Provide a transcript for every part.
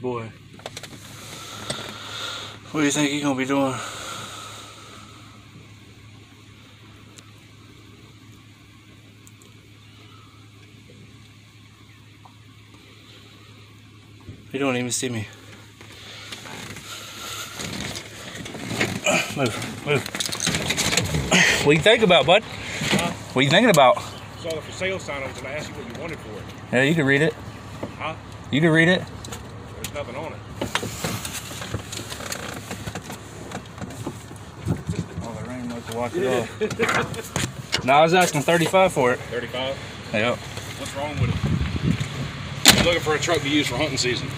Boy. What do you think he's gonna be doing? He don't even see me. Move, move. What you think about, bud? Huh? What you thinking about? Saw the for sale sign. I was gonna ask you what you wanted for it. Yeah, you can read it. Huh? You can read it. There's nothing on it. Oh, the rain washed it off. no, I was asking 35 for it. 35. Yep. What's wrong with it? I'm looking for a truck to use for hunting season.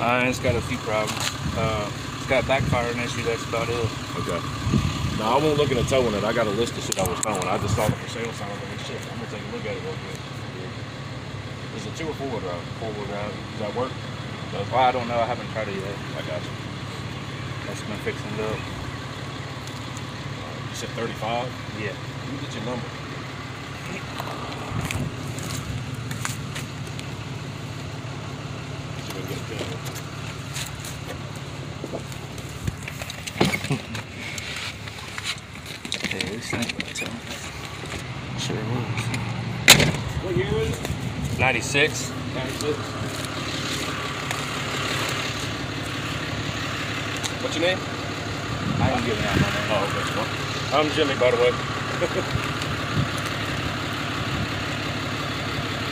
Uh, it's got a few problems. Uh, it's got backfiring issue, that's about it. Okay. No, I won't look into towing it. I got a list of shit I was towing. I just saw the for sale sign. I was like, shit, I'm gonna take a look at it real quick. Is it two or four wheel drive? Four wheel drive. Does that work? Does Well, I don't know. I haven't tried it yet. I got you. That's been fixing it up. Uh, you said 35. Yeah. Let me get your number. See if I can get a pen. Hey, this thing. Sure was. What year is it? 96. 96. What's your name? I ain't giving out my name. Oh, okay. Well, I'm Jimmy, by the way.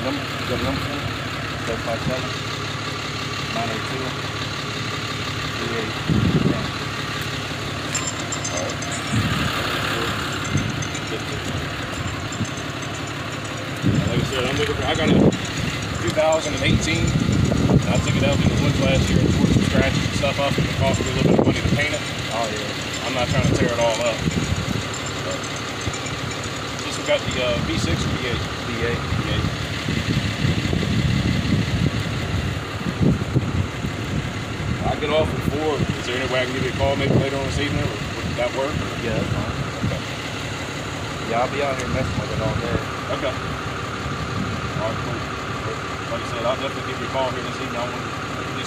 Number, number for 757 Like I said, I'm looking for, I got a 2018. and I took it out in the woods last year and tore some scratches and stuff up. It cost me a little bit of money to paint it. Oh, yeah. I'm not trying to tear it all up. But this one got the uh, V6 or V8? V8. V8. I get off at four. Is there any way I can give you a call maybe later on this evening? Or would that work? Or? Yeah, that's fine. Okay. Yeah, I'll be out here messing with it all day. Okay. All right, cool. Like I said, I'll definitely give you a call here this evening. I want to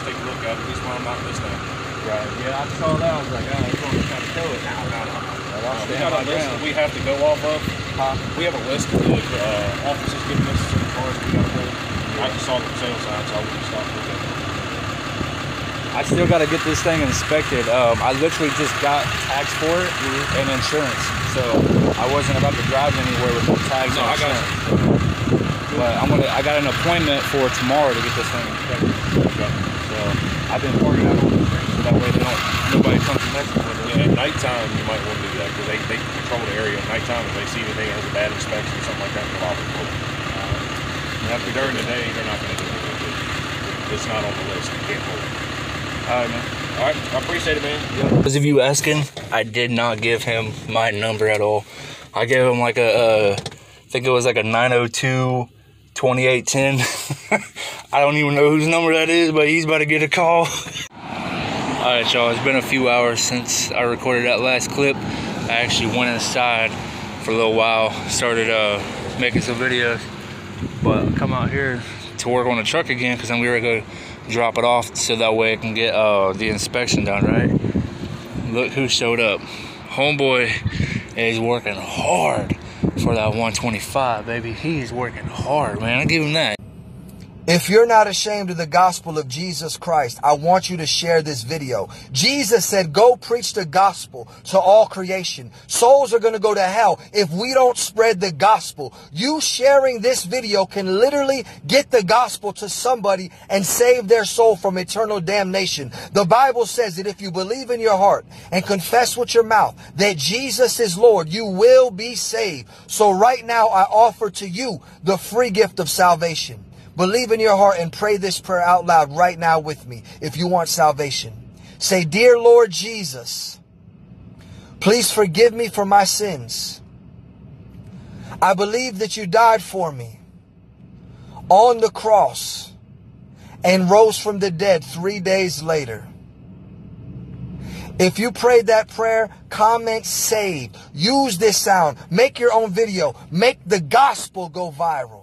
take a look at it, at least while I'm not this time. Right. Yeah, I saw that. I was like, oh, he's going to try to kill it. No, no, no. Uh, we got a list that we have to go off of. Huh? We have a list of uh, offices giving us far as we got to go. I just saw the sale sign, so I wouldn't stop looking. I still got to get this thing inspected. Um, I literally just got tags for it and insurance, so I wasn't about to drive anywhere with no tags No, I got insurance. But I'm gonna. I got an appointment for tomorrow to get this thing inspected. Okay. So I've been parking out on the street so that way they don't nobody comes messing with it. Yeah, at nighttime, you might want to do that because they, they control the area at nighttime. If they see anything that has a bad inspection or something like that, they'll offer to Yeah, If during the day, they're not going to do anything. It's not on the list. You can't hold it. All right, man. All right. I appreciate it, man. Those of you asking, I did not give him my number at all. I gave him like a, uh, I think it was like a 902 2810. I don't even know whose number that is, but he's about to get a call. All right, y'all, it's been a few hours since I recorded that last clip. I actually went inside for a little while, started uh, making some videos, but come out here to work on the truck again because I'm gonna go drop it off so that way I can get uh, the inspection done, right? Look who showed up. Homeboy is working hard for that 125, baby. He's working hard, man. I give him that. If you're not ashamed of the gospel of Jesus Christ, I want you to share this video. Jesus said, go preach the gospel to all creation. Souls are going to go to hell if we don't spread the gospel. You sharing this video can literally get the gospel to somebody and save their soul from eternal damnation. The Bible says that if you believe in your heart and confess with your mouth that Jesus is Lord, you will be saved. So right now I offer to you the free gift of salvation. Believe in your heart and pray this prayer out loud right now with me if you want salvation. Say, Dear Lord Jesus, please forgive me for my sins. I believe that you died for me on the cross and rose from the dead three days later. If you prayed that prayer, comment save. Use this sound. Make your own video. Make the gospel go viral.